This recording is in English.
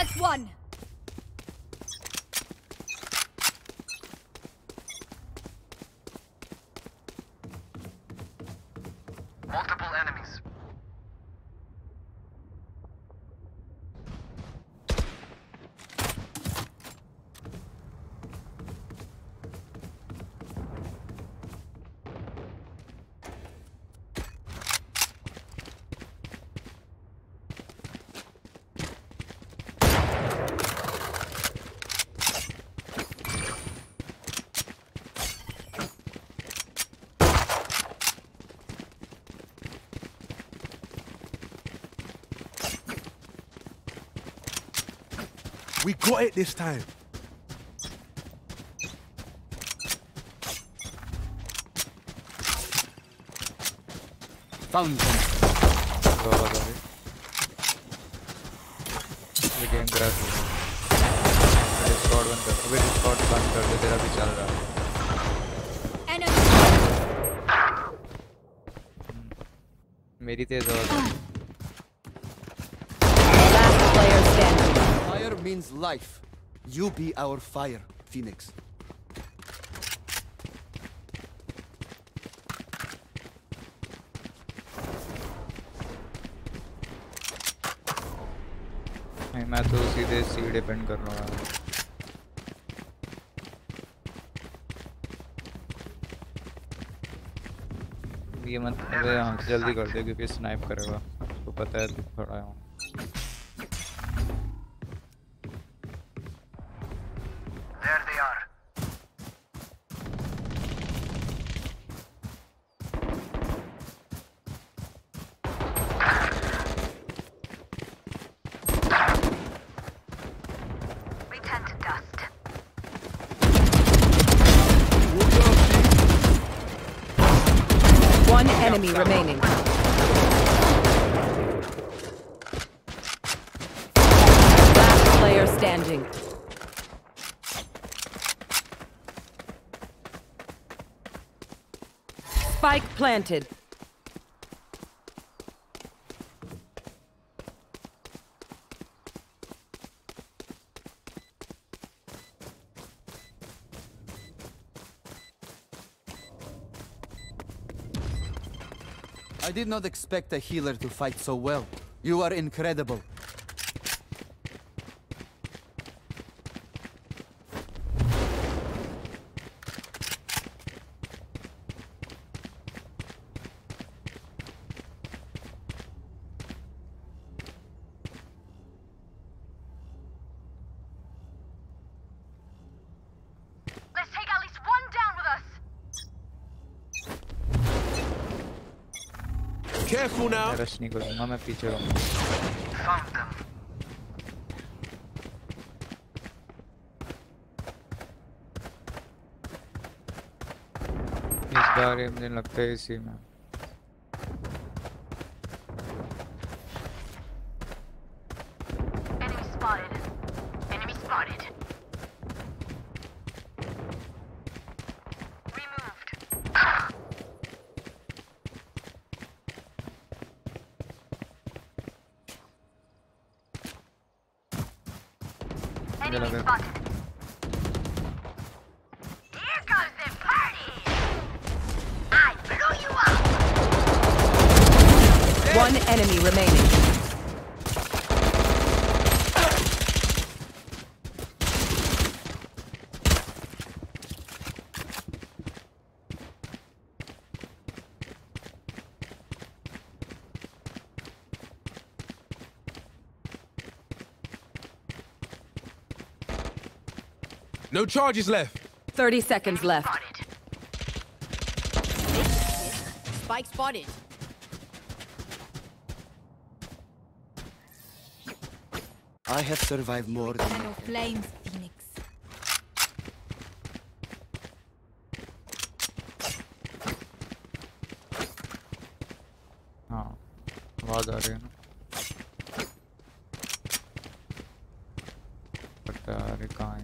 as one. Multiple enemies. We got it this time. Found them. वाला था भी ये गेम क्रैश हो गया डिस्कॉर्ड बंद कर अबे डिस्कॉर्ड बंद कर दे तेरा भी चल रहा है Enemy. मेरी तेज आवाज means life. You be our fire, Phoenix. नहीं मैं तो सीधे सी डिपेंड कर रहा हूँ ये मत अबे हाँ जल्दी कर दे क्योंकि स्नाइप करेगा उसको पता है तू खड़ा है enemy remaining. Last player standing. Spike planted. I did not expect a healer to fight so well. You are incredible. Careful now. मैं रश नहीं करूँगा मैं पीछे रहूँगा Found them. इस बार ये मुझे लगता है इसी में Enemy spotted. Enemy spotted. Up. One enemy remaining. No charges left. 30 seconds left. Spotted. Spike spotted. I have survived more than No flames, Phoenix. हाँ आवाज़ आ रही है ना पता है अरे कहाँ है